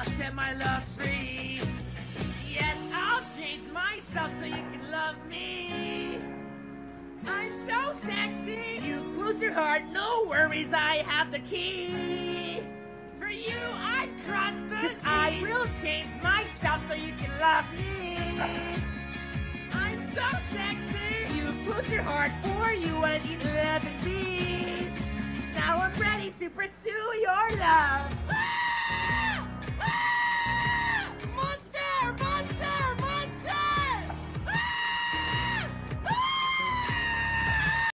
I set my love free. Yes, I'll change myself so you can love me. I'm so sexy. You close your heart, no worries, I have the key. For you, I'd cross the Cause seas. I will change myself so you can love me. I'm so sexy. You close your heart for you and eat 11 bees. Now I'm ready to pursue your love.